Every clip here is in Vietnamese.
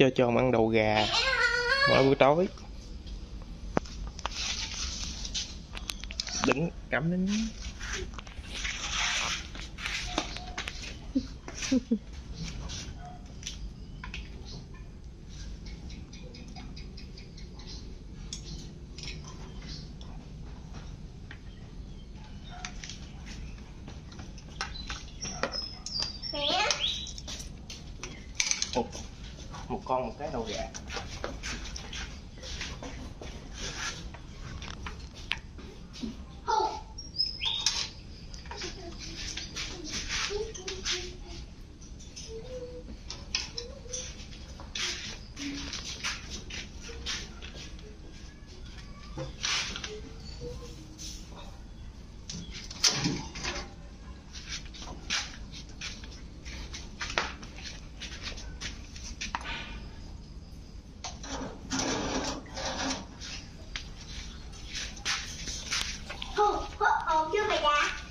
cho cho ăn đầu gà mỗi buổi tối. Đỉnh cắm đến mẹ một con một cái đầu gà. hù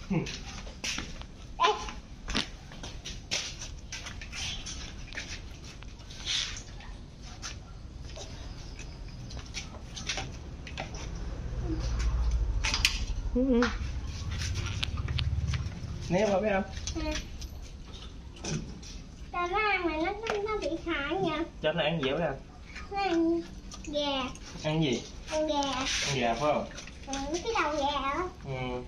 Ừ. ném vào biết không? Nè ta nó ăn mà nó nó, nó bị hại nha. Cho nó ăn dẻo ra nó ăn gà. Ăn gì? Ăn gà. Ăn gà phải không? Ừ, cái đầu gà đó ừ.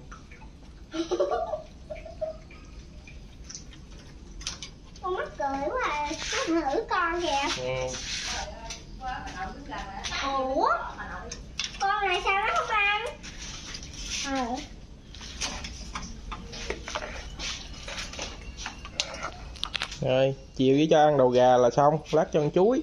con mắc cười quá à. Nữ con kìa. Ừ. ủa? Con này sao nó không ăn? Ừ rồi, chiều với cho ăn đầu gà là xong. Lát cho ăn chuối.